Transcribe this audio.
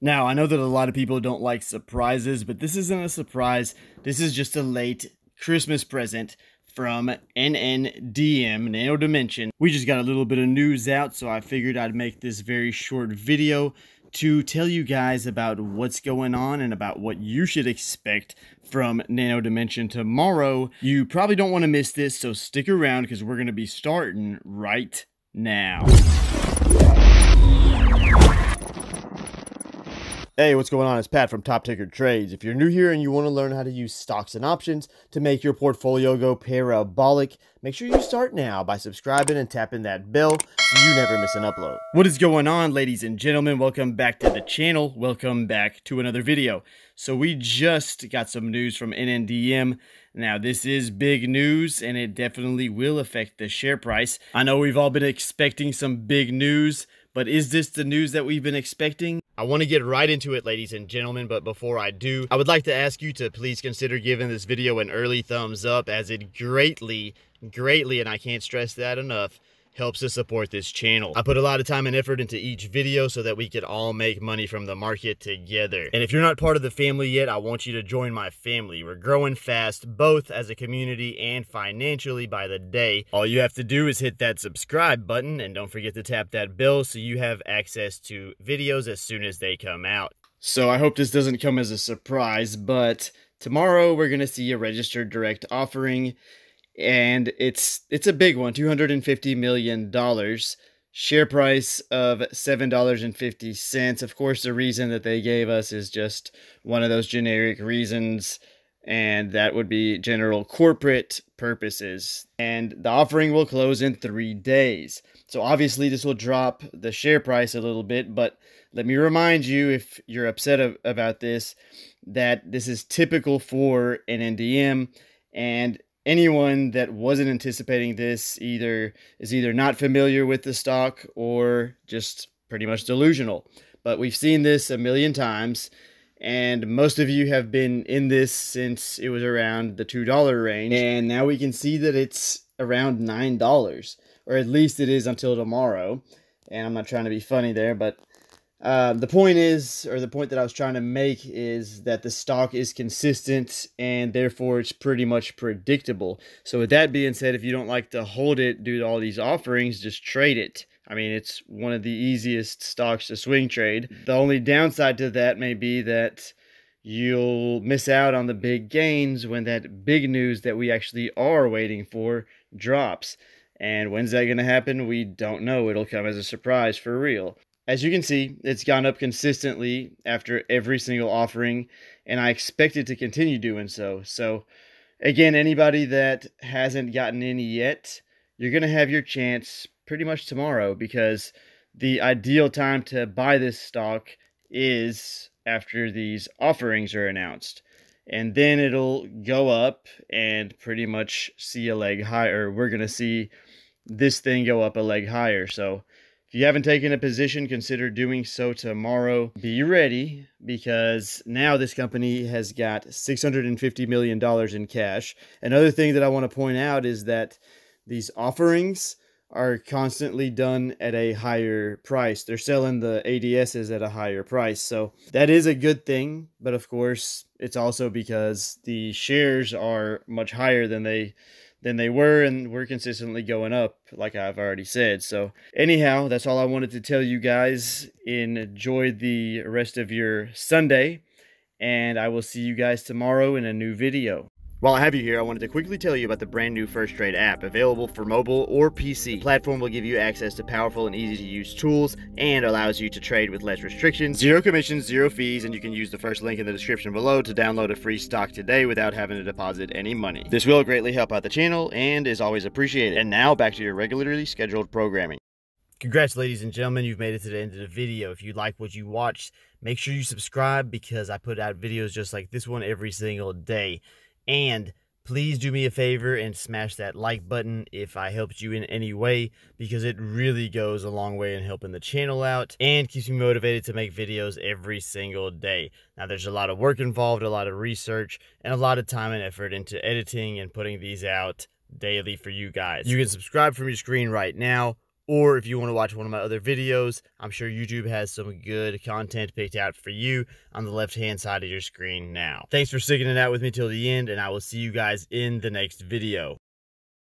Now, I know that a lot of people don't like surprises, but this isn't a surprise. This is just a late Christmas present from NNDM, Nano Dimension. We just got a little bit of news out, so I figured I'd make this very short video to tell you guys about what's going on and about what you should expect from Nano Dimension tomorrow. You probably don't want to miss this, so stick around because we're going to be starting right now. Hey, what's going on? It's Pat from Top Ticker Trades. If you're new here and you want to learn how to use stocks and options to make your portfolio go parabolic, make sure you start now by subscribing and tapping that bell so you never miss an upload. What is going on, ladies and gentlemen? Welcome back to the channel. Welcome back to another video. So we just got some news from NNDM. Now, this is big news, and it definitely will affect the share price. I know we've all been expecting some big news, but is this the news that we've been expecting? I want to get right into it, ladies and gentlemen, but before I do, I would like to ask you to please consider giving this video an early thumbs up as it greatly, greatly, and I can't stress that enough, helps to support this channel. I put a lot of time and effort into each video so that we could all make money from the market together. And if you're not part of the family yet, I want you to join my family. We're growing fast, both as a community and financially by the day. All you have to do is hit that subscribe button and don't forget to tap that bell so you have access to videos as soon as they come out. So I hope this doesn't come as a surprise, but tomorrow we're going to see a registered direct offering and it's it's a big one 250 million dollars. Share price of $7.50 of course the reason that they gave us is just one of those generic reasons and that would be general corporate purposes. And the offering will close in 3 days. So obviously this will drop the share price a little bit but let me remind you if you're upset about this that this is typical for an NDM and anyone that wasn't anticipating this either is either not familiar with the stock or just pretty much delusional. But we've seen this a million times, and most of you have been in this since it was around the $2 range, and now we can see that it's around $9, or at least it is until tomorrow. And I'm not trying to be funny there, but uh, the point is, or the point that I was trying to make is that the stock is consistent and therefore it's pretty much predictable. So, with that being said, if you don't like to hold it due to all these offerings, just trade it. I mean, it's one of the easiest stocks to swing trade. The only downside to that may be that you'll miss out on the big gains when that big news that we actually are waiting for drops. And when's that going to happen? We don't know. It'll come as a surprise for real. As you can see, it's gone up consistently after every single offering, and I expect it to continue doing so. So, again, anybody that hasn't gotten any yet, you're going to have your chance pretty much tomorrow because the ideal time to buy this stock is after these offerings are announced. And then it'll go up and pretty much see a leg higher. We're going to see this thing go up a leg higher. So, if you haven't taken a position, consider doing so tomorrow. Be ready because now this company has got $650 million in cash. Another thing that I want to point out is that these offerings are constantly done at a higher price. They're selling the ADSs at a higher price. So that is a good thing. But of course, it's also because the shares are much higher than they than they were, and we're consistently going up, like I've already said. So, anyhow, that's all I wanted to tell you guys. Enjoy the rest of your Sunday, and I will see you guys tomorrow in a new video. While I have you here, I wanted to quickly tell you about the brand new Firstrade app, available for mobile or PC. The platform will give you access to powerful and easy to use tools and allows you to trade with less restrictions, zero commissions, zero fees, and you can use the first link in the description below to download a free stock today without having to deposit any money. This will greatly help out the channel and is always appreciated. And now back to your regularly scheduled programming. Congrats, ladies and gentlemen. You've made it to the end of the video. If you like what you watched, make sure you subscribe because I put out videos just like this one every single day. And please do me a favor and smash that like button if I helped you in any way because it really goes a long way in helping the channel out and keeps me motivated to make videos every single day. Now there's a lot of work involved, a lot of research, and a lot of time and effort into editing and putting these out daily for you guys. You can subscribe from your screen right now or if you want to watch one of my other videos, I'm sure YouTube has some good content picked out for you on the left-hand side of your screen now. Thanks for sticking it out with me till the end, and I will see you guys in the next video.